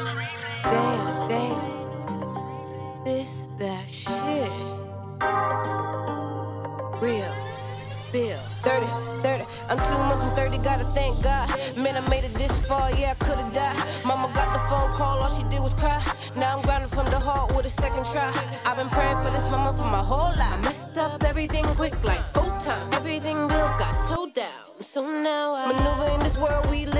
Damn, damn. This, that shit. Real, spill. 30, 30. I'm two months from 30, gotta thank God. Man, I made it this far, yeah, I could've died. Mama got the phone call, all she did was cry. Now I'm grinding from the heart with a second try. I've been praying for this mama for my whole life. I messed up everything quick, like full time. Everything built got towed down. So now I maneuver in this world we live.